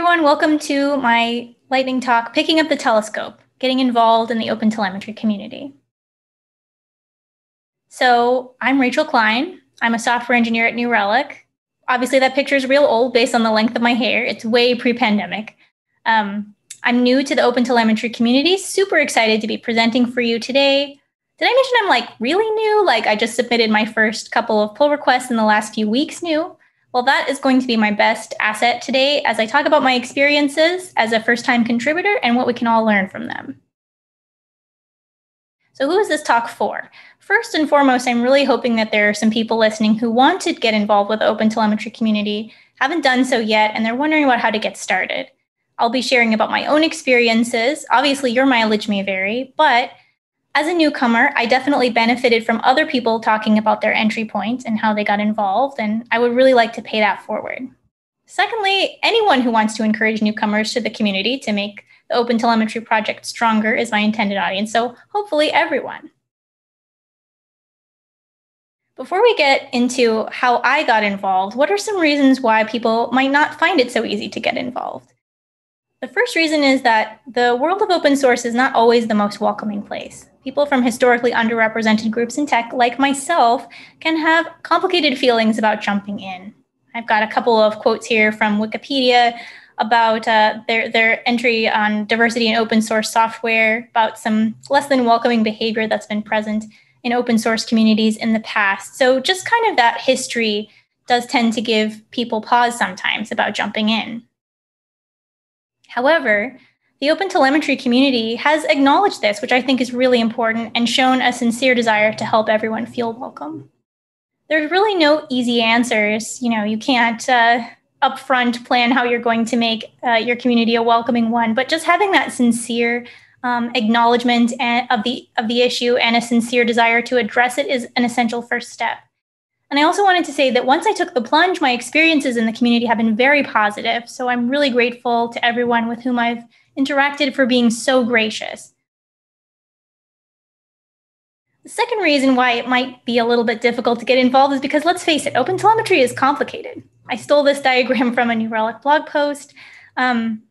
everyone. Welcome to my lightning talk, Picking Up the Telescope, Getting Involved in the Open Telemetry Community. So, I'm Rachel Klein. I'm a software engineer at New Relic. Obviously, that picture is real old based on the length of my hair. It's way pre pandemic. Um, I'm new to the Open Telemetry community, super excited to be presenting for you today. Did I mention I'm like really new? Like, I just submitted my first couple of pull requests in the last few weeks new. Well, that is going to be my best asset today as I talk about my experiences as a first time contributor and what we can all learn from them. So, who is this talk for? First and foremost, I'm really hoping that there are some people listening who want to get involved with the Open Telemetry community, haven't done so yet, and they're wondering about how to get started. I'll be sharing about my own experiences. Obviously, your mileage may vary, but as a newcomer, I definitely benefited from other people talking about their entry points point and how they got involved, and I would really like to pay that forward. Secondly, anyone who wants to encourage newcomers to the community to make the Open Telemetry project stronger is my intended audience, so hopefully everyone. Before we get into how I got involved, what are some reasons why people might not find it so easy to get involved? The first reason is that the world of open source is not always the most welcoming place. People from historically underrepresented groups in tech, like myself, can have complicated feelings about jumping in. I've got a couple of quotes here from Wikipedia about uh, their, their entry on diversity in open source software, about some less than welcoming behavior that's been present in open source communities in the past. So, just kind of that history does tend to give people pause sometimes about jumping in. However, the open telemetry community has acknowledged this, which I think is really important, and shown a sincere desire to help everyone feel welcome. There's really no easy answers. You know, you can't uh, upfront plan how you're going to make uh, your community a welcoming one, but just having that sincere um, acknowledgement of the of the issue and a sincere desire to address it is an essential first step. And I also wanted to say that once I took the plunge, my experiences in the community have been very positive. So I'm really grateful to everyone with whom I've interacted for being so gracious. The second reason why it might be a little bit difficult to get involved is because let's face it, open telemetry is complicated. I stole this diagram from a New Relic blog post. Um,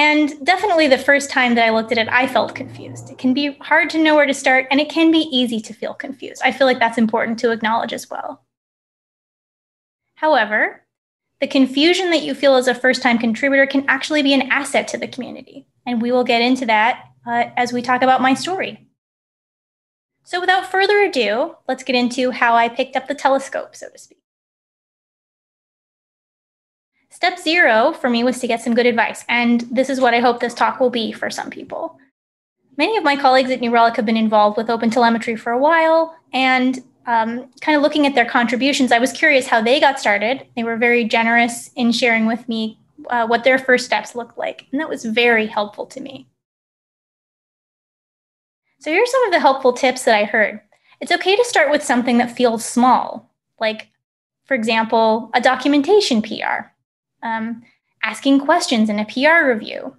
and definitely the first time that I looked at it, I felt confused. It can be hard to know where to start, and it can be easy to feel confused. I feel like that's important to acknowledge as well. However, the confusion that you feel as a first time contributor can actually be an asset to the community. And we will get into that uh, as we talk about my story. So, without further ado, let's get into how I picked up the telescope, so to speak. Step zero for me was to get some good advice. And this is what I hope this talk will be for some people. Many of my colleagues at New Relic have been involved with open telemetry for a while, and um, kind of looking at their contributions, I was curious how they got started. They were very generous in sharing with me uh, what their first steps looked like, and that was very helpful to me. So, here's some of the helpful tips that I heard. It's okay to start with something that feels small, like, for example, a documentation PR, um, asking questions in a PR review,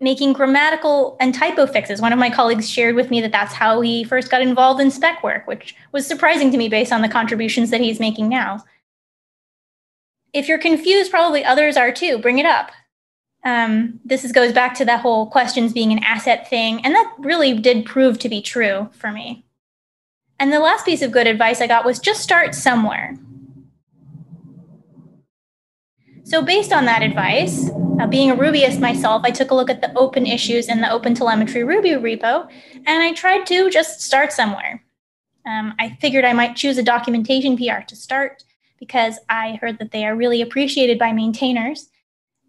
making grammatical and typo fixes. One of my colleagues shared with me that that's how he first got involved in spec work, which was surprising to me based on the contributions that he's making now. If you're confused, probably others are too. Bring it up. Um, this is, goes back to that whole questions being an asset thing, and that really did prove to be true for me. And the last piece of good advice I got was just start somewhere. So, based on that advice, uh, being a Rubyist myself, I took a look at the open issues in the Open Telemetry Ruby repo, and I tried to just start somewhere. Um, I figured I might choose a documentation PR to start because I heard that they are really appreciated by maintainers,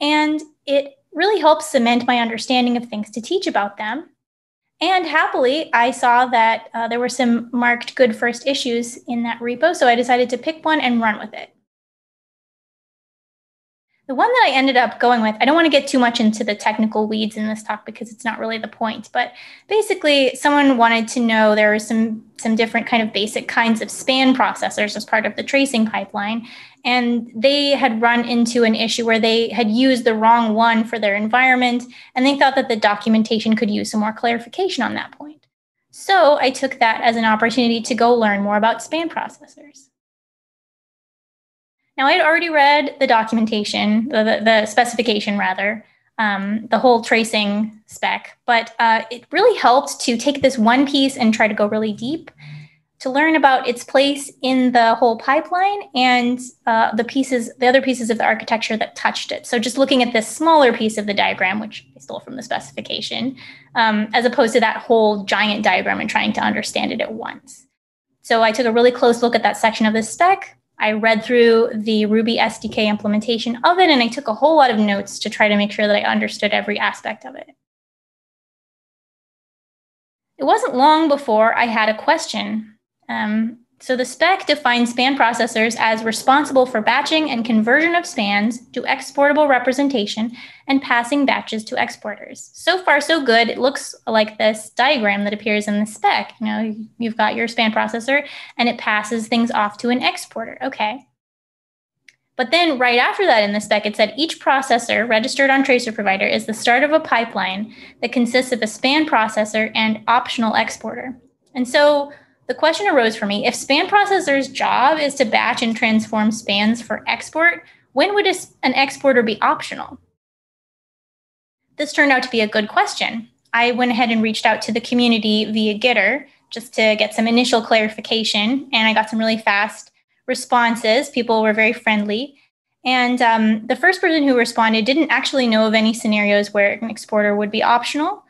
and it really helps cement my understanding of things to teach about them. And happily, I saw that uh, there were some marked good first issues in that repo, so I decided to pick one and run with it. The one that I ended up going with, I don't want to get too much into the technical weeds in this talk because it's not really the point, but basically someone wanted to know there were some some different kind of basic kinds of span processors as part of the tracing pipeline and they had run into an issue where they had used the wrong one for their environment and they thought that the documentation could use some more clarification on that point. So I took that as an opportunity to go learn more about span processors. Now, I had already read the documentation, the, the, the specification rather, um, the whole tracing spec, but uh, it really helped to take this one piece and try to go really deep to learn about its place in the whole pipeline and uh, the pieces, the other pieces of the architecture that touched it. So just looking at this smaller piece of the diagram, which I stole from the specification, um, as opposed to that whole giant diagram and trying to understand it at once. So I took a really close look at that section of the spec. I read through the Ruby SDK implementation of it, and I took a whole lot of notes to try to make sure that I understood every aspect of it. It wasn't long before I had a question um, so the spec defines span processors as responsible for batching and conversion of spans to exportable representation and passing batches to exporters. So far, so good. It looks like this diagram that appears in the spec. You know, you've got your span processor and it passes things off to an exporter. Okay. But then right after that in the spec, it said each processor registered on Tracer Provider is the start of a pipeline that consists of a span processor and optional exporter. And so the question arose for me if span processor's job is to batch and transform spans for export, when would an exporter be optional? This turned out to be a good question. I went ahead and reached out to the community via Gitter just to get some initial clarification, and I got some really fast responses. People were very friendly. And um, the first person who responded didn't actually know of any scenarios where an exporter would be optional.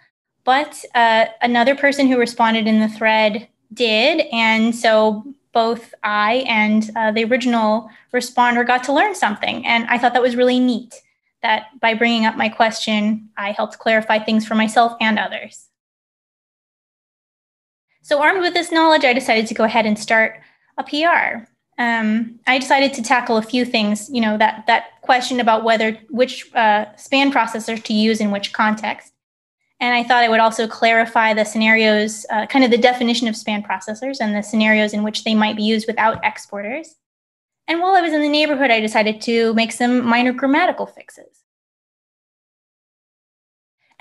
But uh, another person who responded in the thread did. And so both I and uh, the original responder got to learn something. And I thought that was really neat that by bringing up my question, I helped clarify things for myself and others. So, armed with this knowledge, I decided to go ahead and start a PR. Um, I decided to tackle a few things, you know, that, that question about whether which uh, span processor to use in which context. And I thought I would also clarify the scenarios, uh, kind of the definition of span processors and the scenarios in which they might be used without exporters. And while I was in the neighborhood, I decided to make some minor grammatical fixes.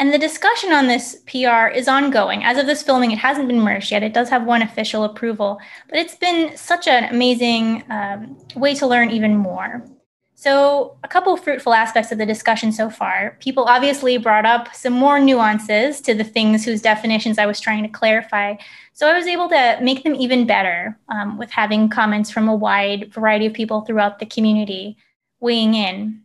And the discussion on this PR is ongoing. As of this filming, it hasn't been merged yet. It does have one official approval, but it's been such an amazing um, way to learn even more. So, a couple fruitful aspects of the discussion so far. People obviously brought up some more nuances to the things whose definitions I was trying to clarify. So, I was able to make them even better um, with having comments from a wide variety of people throughout the community weighing in.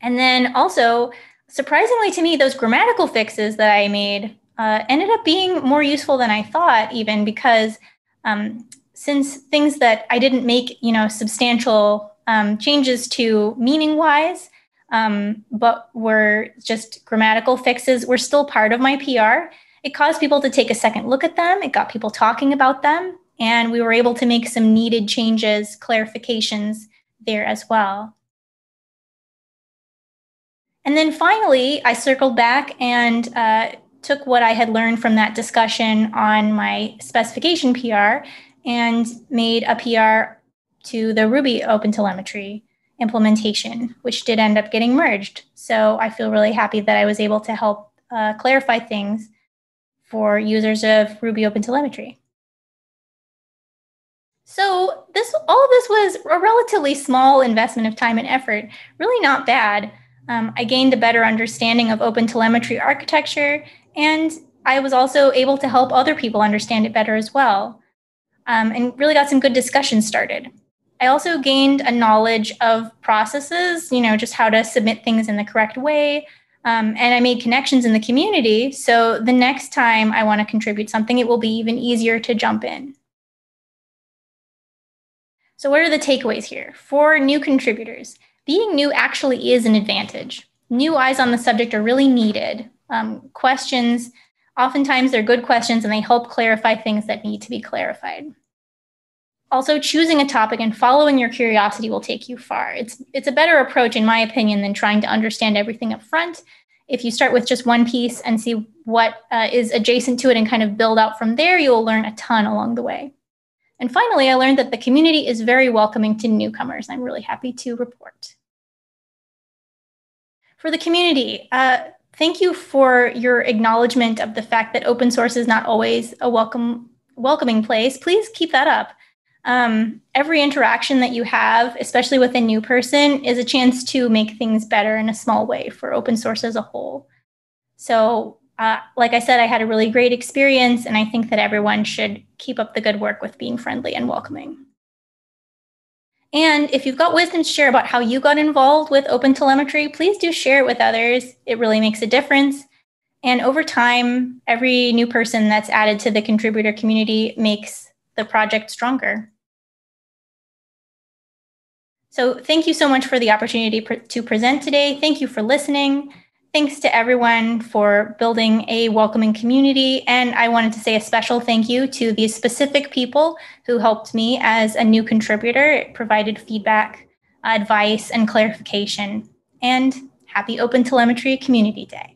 And then also, surprisingly to me, those grammatical fixes that I made uh, ended up being more useful than I thought, even because um, since things that I didn't make, you know, substantial um, changes to meaning wise, um, but were just grammatical fixes, were still part of my PR. It caused people to take a second look at them, it got people talking about them, and we were able to make some needed changes, clarifications there as well. And then finally, I circled back and uh, took what I had learned from that discussion on my specification PR and made a PR to the Ruby OpenTelemetry implementation, which did end up getting merged. So I feel really happy that I was able to help uh, clarify things for users of Ruby OpenTelemetry. So this, all of this was a relatively small investment of time and effort, really not bad. Um, I gained a better understanding of OpenTelemetry architecture, and I was also able to help other people understand it better as well, um, and really got some good discussions started. I also gained a knowledge of processes, you know, just how to submit things in the correct way. Um, and I made connections in the community. So the next time I want to contribute something, it will be even easier to jump in. So, what are the takeaways here? For new contributors, being new actually is an advantage. New eyes on the subject are really needed. Um, questions, oftentimes, they're good questions and they help clarify things that need to be clarified also choosing a topic and following your curiosity will take you far. It's it's a better approach in my opinion than trying to understand everything up front. If you start with just one piece and see what uh, is adjacent to it and kind of build out from there you'll learn a ton along the way. And finally i learned that the community is very welcoming to newcomers. I'm really happy to report. For the community uh, thank you for your acknowledgement of the fact that open source is not always a welcome welcoming place. Please keep that up Um, every interaction that you have, especially with a new person, is a chance to make things better in a small way for open source as a whole. So, uh, like I said, I had a really great experience, and I think that everyone should keep up the good work with being friendly and welcoming. And if you've got wisdom to share about how you got involved with open telemetry, please do share it with others. It really makes a difference. And over time, every new person that's added to the contributor community makes the project stronger. So thank you so much for the opportunity to present today. Thank you for listening. Thanks to everyone for building a welcoming community. And I wanted to say a special thank you to the specific people who helped me as a new contributor. It provided feedback, advice, and clarification. And happy Open Telemetry Community Day.